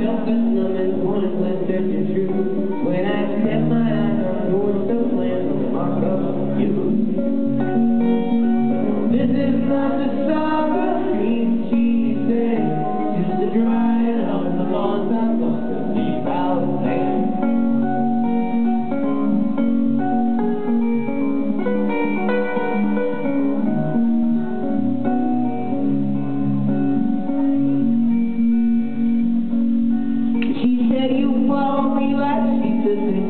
felt this woman's one less and true. When I kept my eyes on yours, the plan of you. This is not the to me.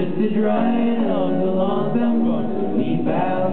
Just the drying of the long been gone. Need.